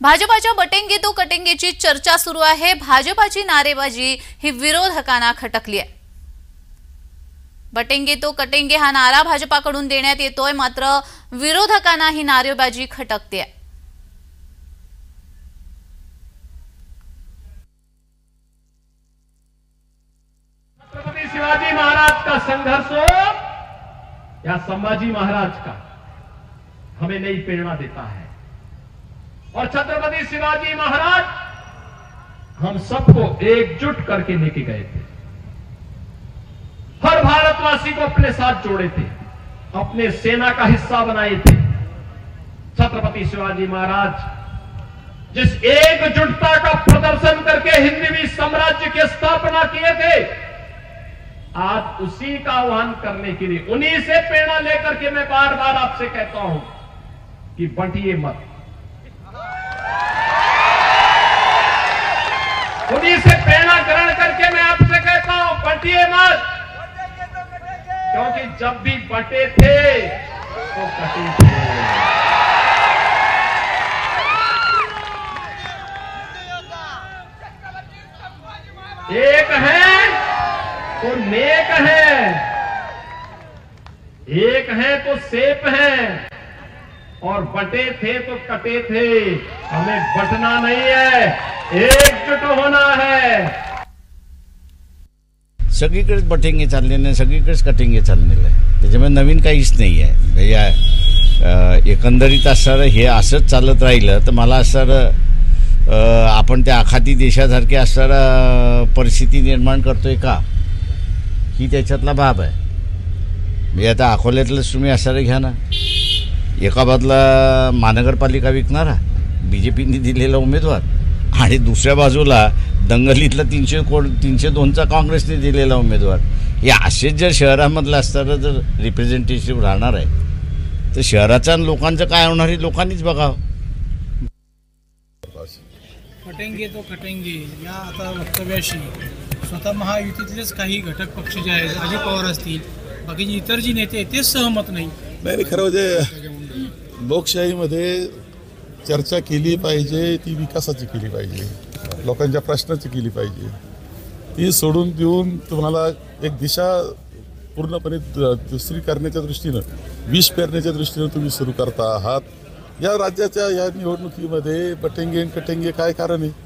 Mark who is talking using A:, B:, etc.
A: भाजपाच्या बटेंगे तो कटेंगेची चर्चा सुरू आहे. भाजपाची नारेबाजी ही विरोधकांना खटकली आहे. बटेंगे तो कटेंगे हा नारा भाजपाकडून देण्यात येतोय, मात्र विरोधकांना ही नारेबाजी खटकते आहे.
B: शिवाजी महाराज का संघर्ष हो या संभाजी महाराज का हमें नई प्रेरणा देता है। और छत्रपति शिवाजी महाराज हम सबको एकजुट करके लेके गए थे। हर भारतवासी को अपने साथ जोड़े थे, अपने सेना का हिस्सा बनाए थे। छत्रपति शिवाजी महाराज, जिस एकजुटता का प्रदर्शन करके हिंदवी साम्राज्य की स्थापना किए थे, आज उसी का आह्वान करने के लिए उन्हीं से प्रेरणा लेकर के मैं बार बार आपसे कहता हूँ कि बंटिए मत। उन्हीं से प्रेरणा ग्रहण करके मैं आपसे कहता हूँ, बटिए मत। क्योंकि जब भी बटे थे तो कटे थे। एक है तो नेक है। एक है तो सेप है। और बटे थे तो कटे थे। हमें बटना नहीं है एकजुट होना है।
C: सगळीकडेच बटेंगे चालले आहे सगळीकडेच कटिंगे चाललेलं आहे त्याच्यामुळे नवीन काहीच नाही आहे. भैया एकंदरीत असणारं हे असंच चालत राहिलं तर मला असणारं आपण त्या आखाती देशासारखी असणारा परिस्थिती निर्माण करतोय का? ही त्याच्यातला बाब आहे. म्हणजे आता अकोल्यातलंच तुम्ही असणारं घ्या ना. एका बाजूला महानगरपालिका विकणारा बी जे पीने दिलेला उमेदवार आणि दुसऱ्या बाजूला दंगलीतला तीनशे कोट तीनशे दोनचा काँग्रेसने दिलेला उमेदवार. हे असेच जर शहरामधलं असताना जर रिप्रेझेंटेटिव्ह राहणार आहे तर शहराच्या आणि लोकांचं काय होणार हे लोकांनीच बघावं.
D: कटेंगे तो कटेंगे या आता वक्तव्याशी. स्वतः महायुतीतलेच काही घटक पक्ष जे आहेत अजित पवार असतील बाकीचे इतर जी नेते आहेत तेच सहमत नाही.
E: नाही नाही, खरं म्हणजे लोकशाहीमध्ये चर्चा केली पाहिजे ती विकासाची केली पाहिजे. लोकांच्या प्रश्नाची केली पाहिजे. ती सोडून देऊन तुम्हाला एक दिशा पूर्णपणे दुसरी करण्याच्या दृष्टीनं विष पेरण्याच्या दृष्टीनं तुम्ही सुरू करता आहात. या राज्याच्या या निवडणुकीमध्ये बटेंगे आणि कटेंगे काय कारण आहे?